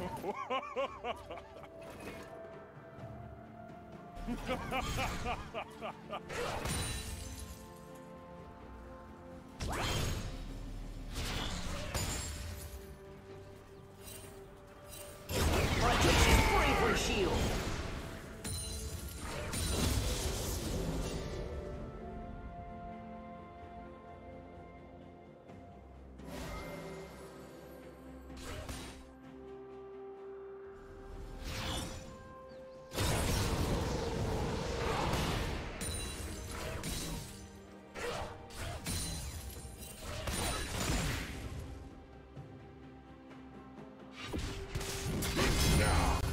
Ha ha ha ha ha Now.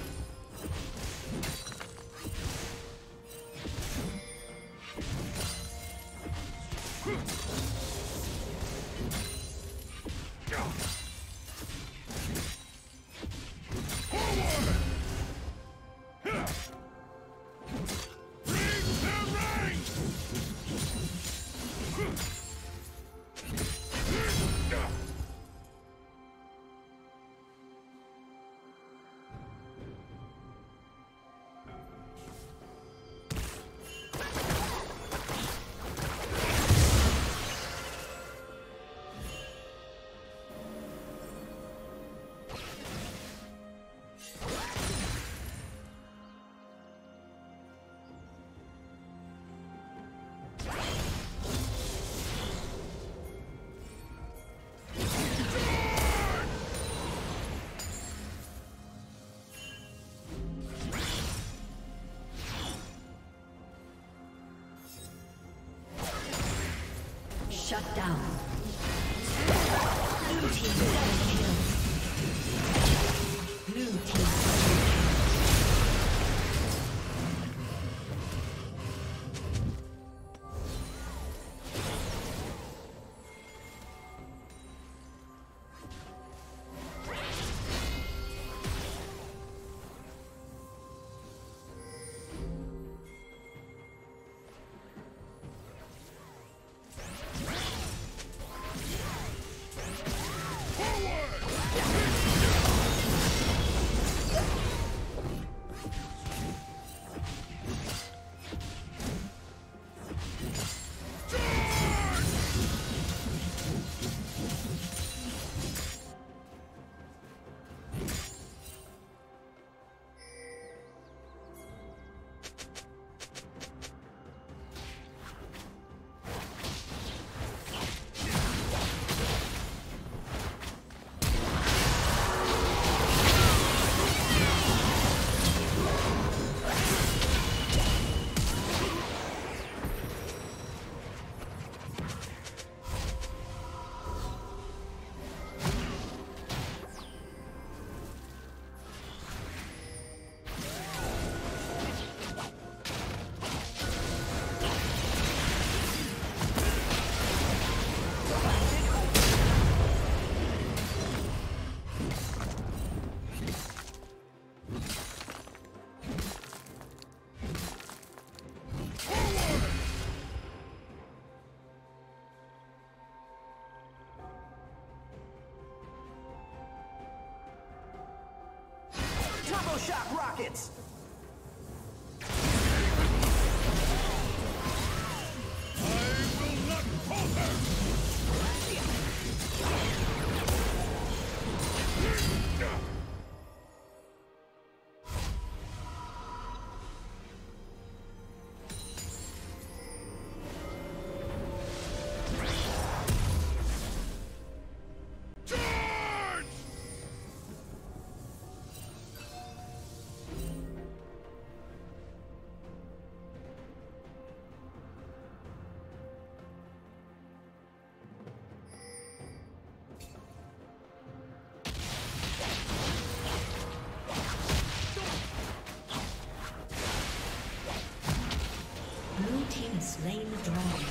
Slain the dragon.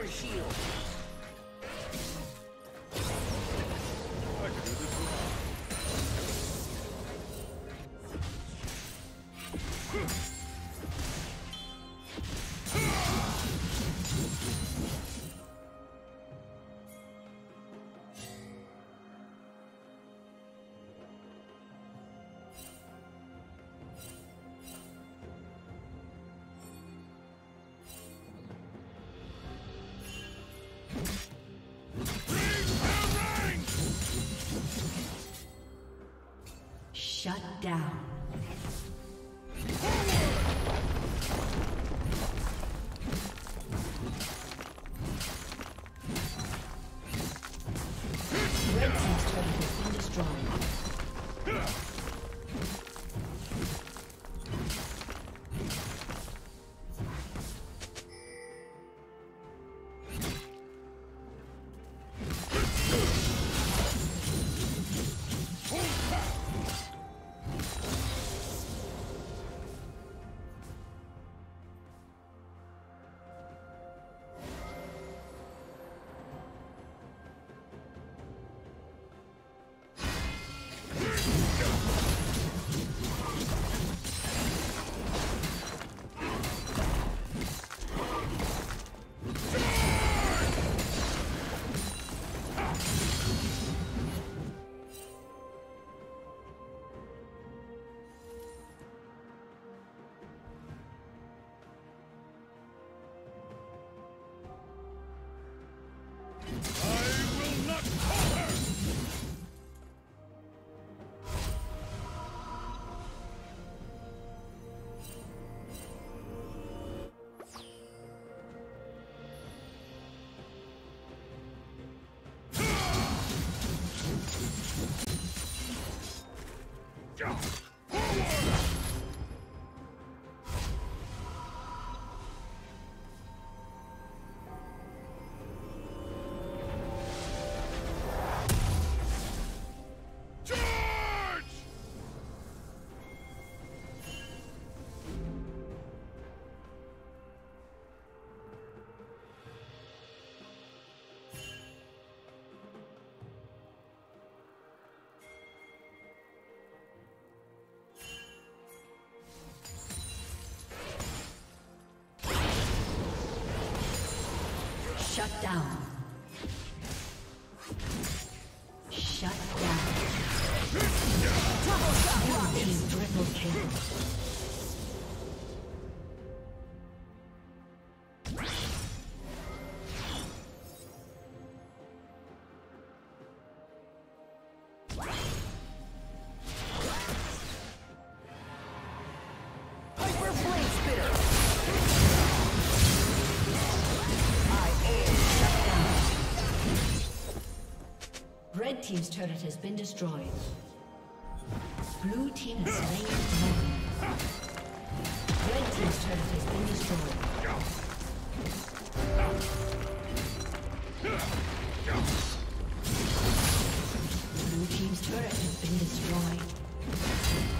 My shield. Shut down. Shut down. Team's turret has been destroyed. Blue team has slain. Red team's turret has been destroyed. Blue team's turret has been destroyed.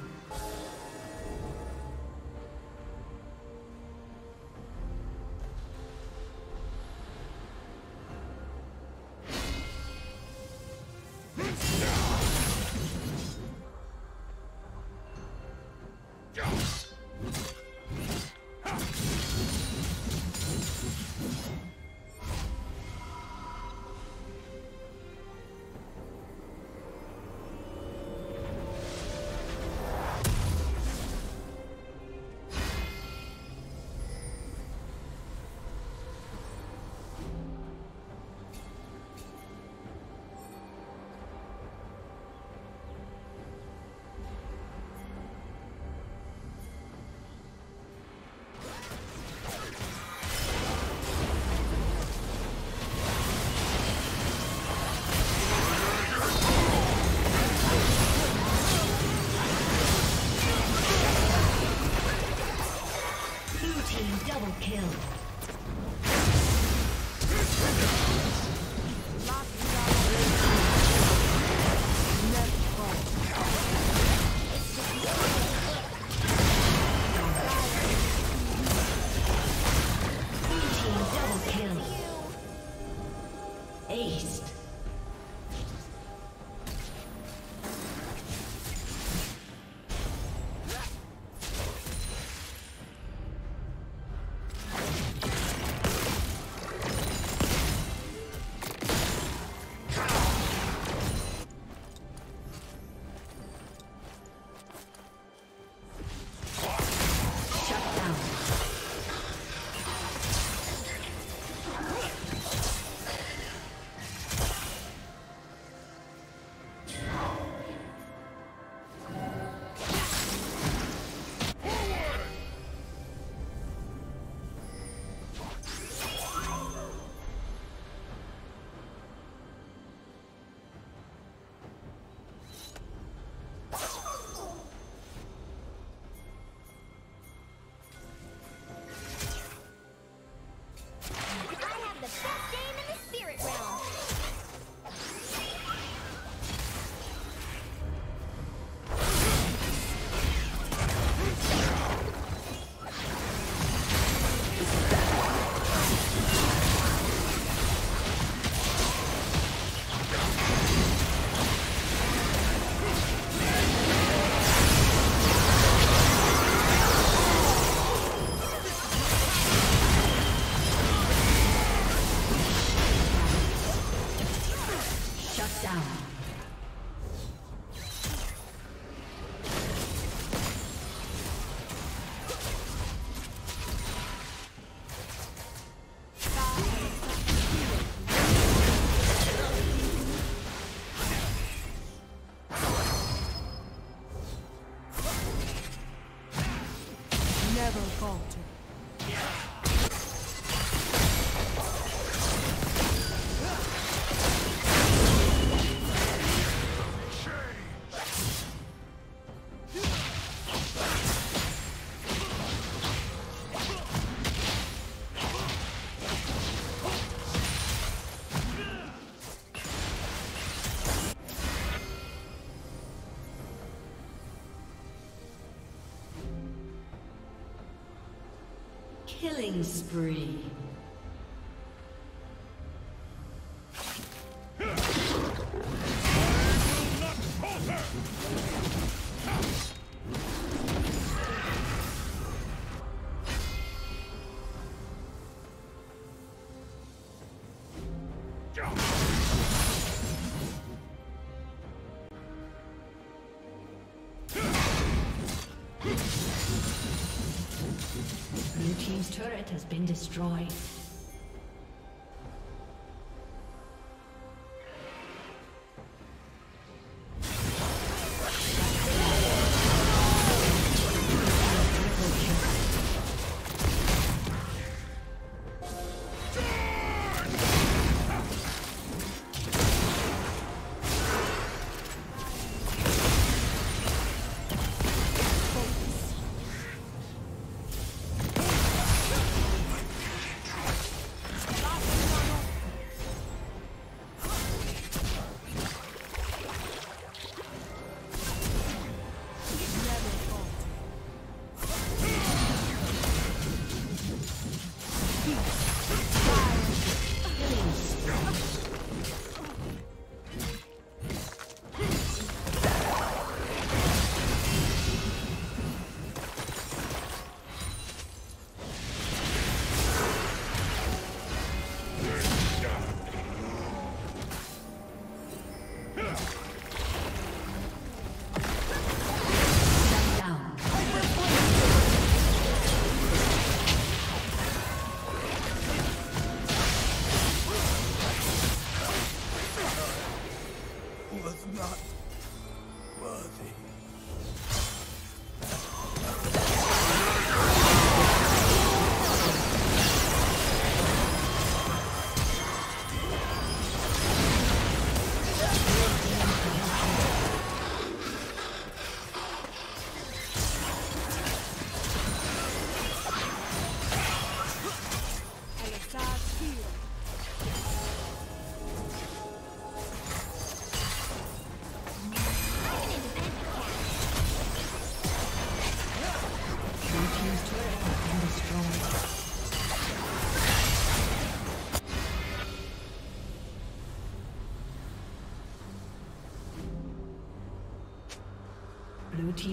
Killing spree. Destroyed.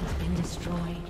Has been destroyed.